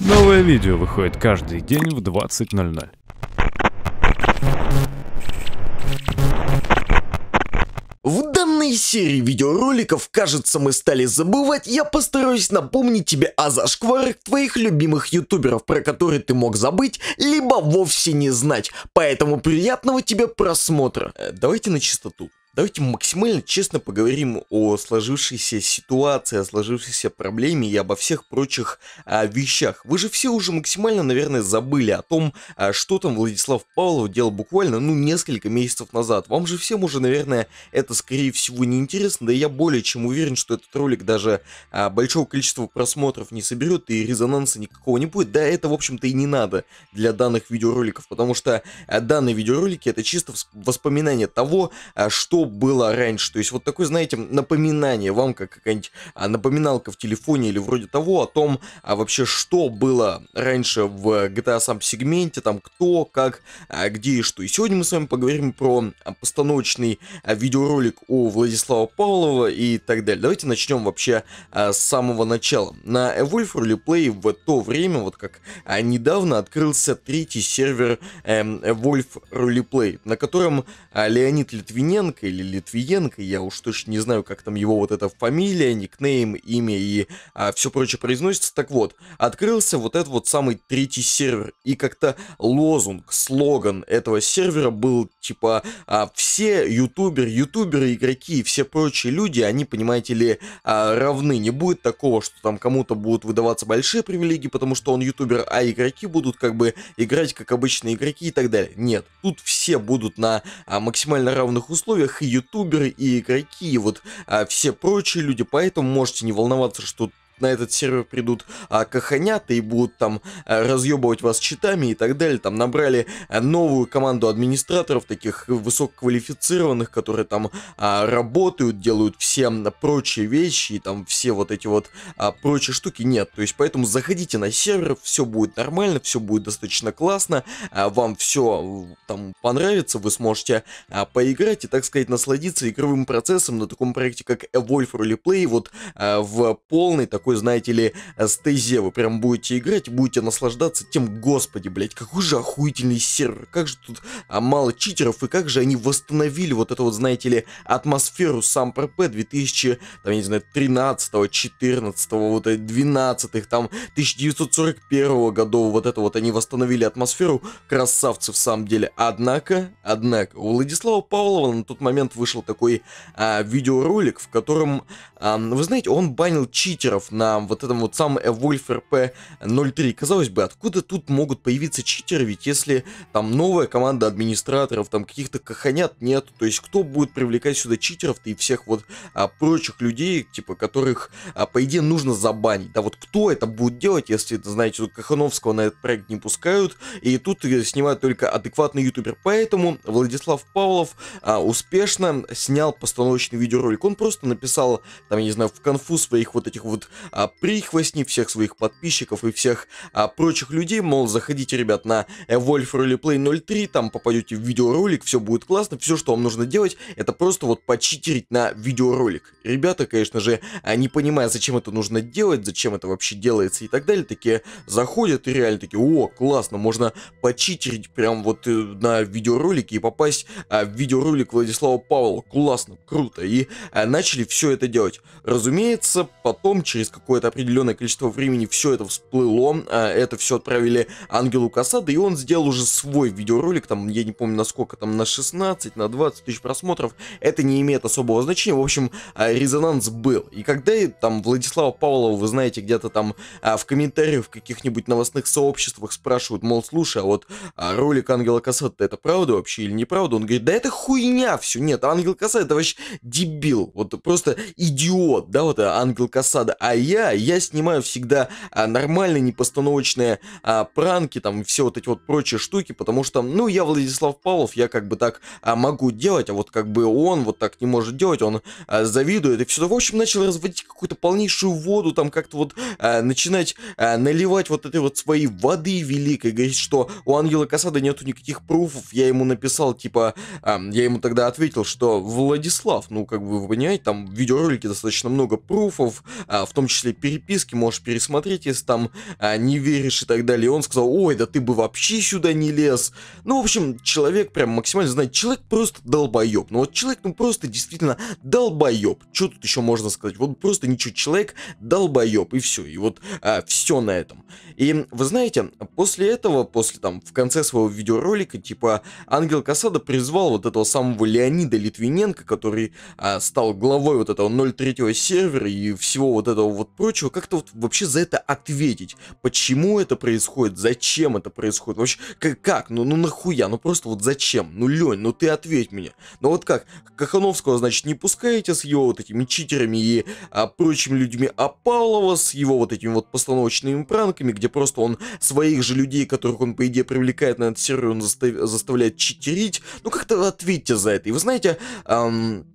Новое видео выходит каждый день в 20.00. В данной серии видеороликов, кажется, мы стали забывать, я постараюсь напомнить тебе о зашкварах твоих любимых ютуберов, про которые ты мог забыть, либо вовсе не знать. Поэтому приятного тебе просмотра. Э, давайте на чистоту. Давайте максимально честно поговорим о сложившейся ситуации, о сложившейся проблеме и обо всех прочих а, вещах. Вы же все уже максимально, наверное, забыли о том, а, что там Владислав Павлов делал буквально, ну, несколько месяцев назад. Вам же всем уже, наверное, это, скорее всего, не интересно, да я более чем уверен, что этот ролик даже а, большого количества просмотров не соберет и резонанса никакого не будет. Да, это, в общем-то, и не надо для данных видеороликов, потому что а, данные видеоролики это чисто воспоминание того, а, что было раньше. То есть вот такое, знаете, напоминание вам, как какая-нибудь а, напоминалка в телефоне или вроде того, о том, а вообще, что было раньше в GTA сам сегменте, там кто, как, а, где и что. И сегодня мы с вами поговорим про а, постановочный а, видеоролик у Владислава Павлова и так далее. Давайте начнем вообще с самого начала. На Evolve Roleplay в то время, вот как недавно открылся третий сервер э, Evolve Roleplay, на котором Леонид Литвиненко или Литвиенко, я уж точно не знаю, как там его вот эта фамилия, никнейм, имя и а, все прочее произносится. Так вот, открылся вот этот вот самый третий сервер, и как-то лозунг, слоган этого сервера был типа а, все ютуберы, ютуберы, игроки и все прочие люди, они, понимаете ли, а, равны. Не будет такого, что там кому-то будут выдаваться большие привилегии, потому что он ютубер, а игроки будут как бы играть как обычные игроки и так далее. Нет, тут все будут на а, максимально равных условиях, и ютуберы, и игроки, и вот а, все прочие люди, поэтому можете не волноваться, что на этот сервер придут а, каханята и будут там а, разъебывать вас читами и так далее. Там набрали а, новую команду администраторов, таких высококвалифицированных, которые там а, работают, делают все прочие вещи и там все вот эти вот а, прочие штуки. Нет, то есть поэтому заходите на сервер, все будет нормально, все будет достаточно классно, а, вам все там понравится, вы сможете а, поиграть и, так сказать, насладиться игровым процессом на таком проекте, как Evolve Roleplay, вот а, в полной такой такой, знаете ли, стезе. Вы прям будете играть, будете наслаждаться тем, господи, блядь, какой же охуительный сервер. Как же тут а, мало читеров, и как же они восстановили вот эту вот, знаете ли, атмосферу сам ПРП 2000, там, я не знаю, 13 14 вот 12 там, 1941 годов, вот это вот они восстановили атмосферу, красавцы в самом деле. Однако, однако, у Владислава Павлова на тот момент вышел такой а, видеоролик, в котором, а, вы знаете, он банил читеров на вот этом вот самом Evolve RP 03. Казалось бы, откуда тут могут появиться читеры, ведь если там новая команда администраторов, там каких-то каханят нет, то есть кто будет привлекать сюда читеров-то и всех вот а, прочих людей, типа, которых, а, по идее, нужно забанить. Да вот кто это будет делать, если, знаете, Кахановского на этот проект не пускают, и тут снимают только адекватный ютубер. Поэтому Владислав Павлов а, успешно снял постановочный видеоролик. Он просто написал, там, я не знаю, в конфу своих вот этих вот а, прихвостни, всех своих подписчиков и всех а, прочих людей, мол, заходите, ребят, на Wolf Roleplay 03, там попадете в видеоролик, все будет классно, все, что вам нужно делать, это просто вот почитерить на видеоролик. Ребята, конечно же, а, не понимая, зачем это нужно делать, зачем это вообще делается и так далее, такие заходят и реально такие, о, классно, можно почитерить прям вот э, на видеоролике и попасть а, в видеоролик Владислава Павлова, классно, круто, и а, начали все это делать. Разумеется, потом через через какое-то определенное количество времени все это всплыло, а, это все отправили Ангелу Касада, и он сделал уже свой видеоролик, там, я не помню, на сколько, там, на 16, на 20 тысяч просмотров, это не имеет особого значения, в общем, а, резонанс был. И когда там Владислава Павлова, вы знаете, где-то там а, в комментариях в каких-нибудь новостных сообществах спрашивают, мол, слушай, а вот ролик Ангела Касада, это правда вообще или неправда? Он говорит, да это хуйня все, нет, Ангел Касада это вообще дебил, вот просто идиот, да, вот Ангел Касада, а я, я снимаю всегда а, нормальные непостановочные а, пранки, там, все вот эти вот прочие штуки, потому что, ну, я Владислав Павлов, я как бы так а, могу делать, а вот как бы он вот так не может делать, он а, завидует и все. В общем, начал разводить какую-то полнейшую воду, там как-то вот а, начинать а, наливать вот этой вот своей воды великой, говорить, что у Ангела Касада нету никаких пруфов, я ему написал, типа, а, я ему тогда ответил, что Владислав, ну, как бы, вы понимаете, там в видеоролике достаточно много пруфов, а, в том числе переписки, можешь пересмотреть, если там а, не веришь и так далее. И он сказал, ой, да ты бы вообще сюда не лез. Ну, в общем, человек прям максимально, знает, человек просто долбоеб. Ну вот человек, ну просто действительно долбоеб. Что тут еще можно сказать? Вот просто ничего, человек долбоеб, и все. И вот а, все на этом. И вы знаете, после этого, после там, в конце своего видеоролика, типа, Ангел Касада призвал вот этого самого Леонида Литвиненко, который а, стал главой вот этого 03 сервера и всего вот этого вот прочего, как-то вот вообще за это ответить. Почему это происходит? Зачем это происходит? Вообще, как? как? Ну, ну нахуя? Ну просто вот зачем? Ну, Лень, ну ты ответь мне. Ну вот как? Кахановского, значит, не пускаете с его вот этими читерами и а, прочими людьми, а Павлова с его вот этими вот постановочными пранками, где просто он своих же людей, которых он, по идее, привлекает на этот сервер, он застав... заставляет читерить. Ну как-то ответьте за это. И вы знаете, эм,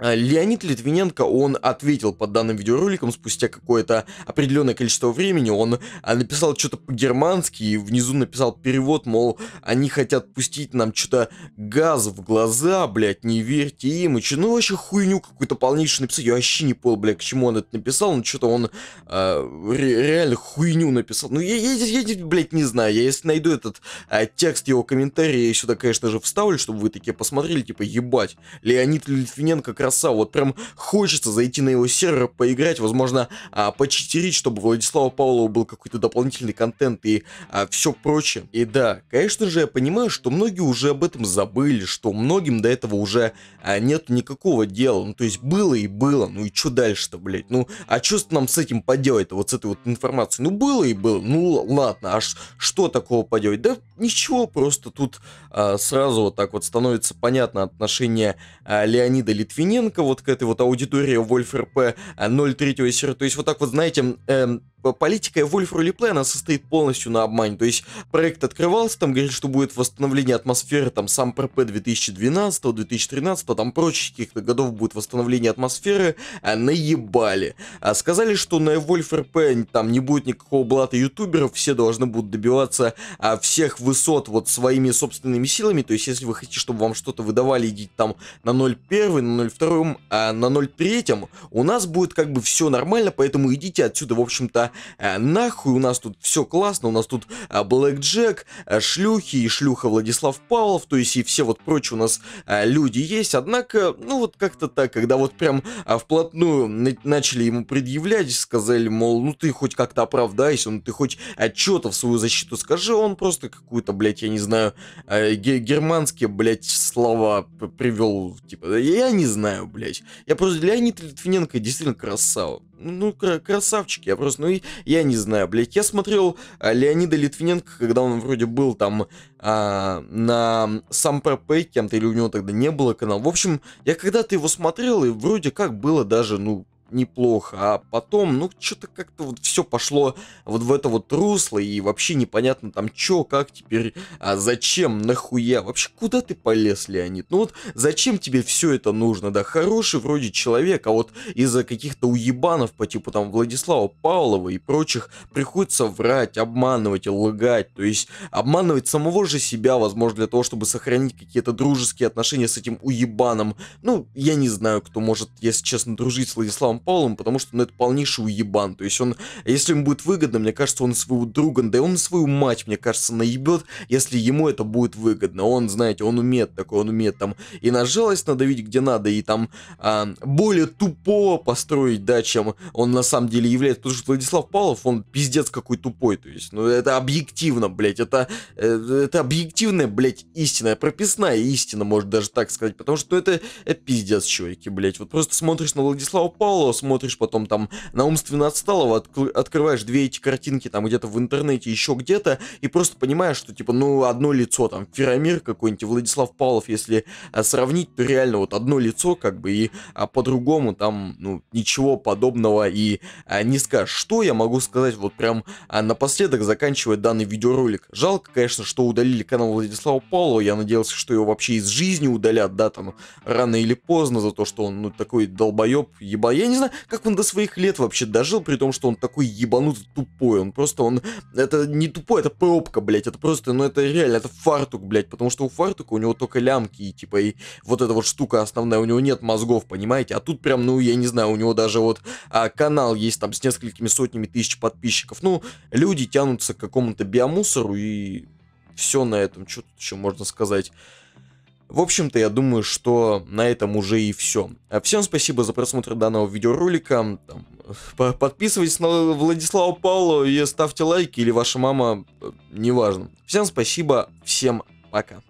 Леонид Литвиненко, он ответил под данным видеороликом спустя какое-то определенное количество времени, он а, написал что-то по-германски и внизу написал перевод, мол, они хотят пустить нам что-то газ в глаза, блядь, не верьте им, и что, ну вообще хуйню какую-то полнейшую написал, я вообще не понял, блядь, к чему он это написал, ну что-то он э, ре реально хуйню написал, ну я, я, я, я, блядь, не знаю, я если найду этот э, текст его комментария, я сюда, конечно же, вставлю, чтобы вы такие посмотрели, типа, ебать, Леонид Литвиненко красава. Вот прям хочется зайти на его сервер, поиграть, возможно, а, почитерить, чтобы Владислава Павлова был какой-то дополнительный контент и а, все прочее. И да, конечно же, я понимаю, что многие уже об этом забыли, что многим до этого уже а, нет никакого дела. Ну, то есть было и было, ну и что дальше-то, блядь? Ну, а что нам с этим поделать вот с этой вот информацией? Ну, было и было, ну ладно, а что такого поделать? Да ничего, просто тут а, сразу вот так вот становится понятно отношение а, Леонида Литвиненко Лукьяненко вот к этой вот аудитории Вольф РП 03 серии. То есть вот так вот, знаете, эм, политика Wolf Roleplay, она состоит полностью на обмане. То есть проект открывался, там говорит, что будет восстановление атмосферы, там сам ПРП 2012, 2013, там прочих каких-то годов будет восстановление атмосферы, а наебали. А сказали, что на Wolf RP там не будет никакого блата ютуберов, все должны будут добиваться а, всех высот вот своими собственными силами, то есть если вы хотите, чтобы вам что-то выдавали, идите там на 0.1, на 0.2, а на 0.3, у нас будет как бы все нормально, поэтому идите отсюда, в общем-то, Э, нахуй, у нас тут все классно, у нас тут э, Блэк Джек, э, шлюхи и шлюха Владислав Павлов, то есть и все вот прочие у нас люди есть, однако, ну вот как-то так, когда вот прям вплотную начали ему предъявлять, сказали, мол, ну ты хоть как-то оправдайся, ну ты хоть отчета в свою защиту скажи, он просто какую-то, блядь, я не знаю, германские, блядь, слова привел, типа, я не знаю, блядь, я просто, Леонид Литвиненко действительно красава ну, красавчик, я просто, ну, я не знаю, блядь, я смотрел а, Леонида Литвиненко, когда он вроде был там а, на сам ПП кем-то, или у него тогда не было канала. В общем, я когда-то его смотрел, и вроде как было даже, ну, неплохо, а потом, ну, что-то как-то вот все пошло вот в это вот русло, и вообще непонятно там, что, как теперь, а зачем, нахуя, вообще куда ты полез, Леонид? Ну вот зачем тебе все это нужно, да, хороший вроде человек, а вот из-за каких-то уебанов по типу там Владислава Павлова и прочих приходится врать, обманывать лгать, то есть обманывать самого же себя, возможно, для того, чтобы сохранить какие-то дружеские отношения с этим уебаном, ну, я не знаю, кто может, если честно, дружить с Владиславом Паулом, потому что он это полнейший уебан. То есть он, если ему будет выгодно, мне кажется, он своего друга, да и он свою мать, мне кажется, наебет, если ему это будет выгодно. Он, знаете, он умеет такое, он умеет там и на жалость надавить где надо, и там а, более тупо построить, да, чем он на самом деле является. Потому что Владислав Павлов, он пиздец какой тупой. То есть, ну это объективно, блядь, это, э, это объективная, блядь, истина, прописная истина, может даже так сказать. Потому что ну, это, это пиздец, чуваки, блядь. Вот просто смотришь на Владислава Павлова, отсталого смотришь потом там на умственно отсталого, от, открываешь две эти картинки там где-то в интернете, еще где-то, и просто понимаешь, что типа, ну, одно лицо, там, Феромир какой-нибудь, Владислав Павлов, если а, сравнить, то реально вот одно лицо, как бы, и а, по-другому там, ну, ничего подобного и а, не скажешь. Что я могу сказать вот прям а, напоследок, заканчивая данный видеоролик? Жалко, конечно, что удалили канал Владислава Павлова, я надеялся, что его вообще из жизни удалят, да, там, рано или поздно, за то, что он, ну, такой долбоеб, еба, не знаю, как он до своих лет вообще дожил, при том, что он такой ебанутый тупой. Он просто, он, это не тупой, это пробка, блядь, это просто, ну это реально, это фартук, блядь, потому что у фартука у него только лямки, и типа, и вот эта вот штука основная, у него нет мозгов, понимаете, а тут прям, ну, я не знаю, у него даже вот а, канал есть там с несколькими сотнями тысяч подписчиков, ну, люди тянутся к какому-то биомусору, и все на этом, что тут еще можно сказать. В общем-то, я думаю, что на этом уже и все. А всем спасибо за просмотр данного видеоролика. Подписывайтесь на Владислава Павлова и ставьте лайки, или ваша мама, э, неважно. Всем спасибо, всем пока.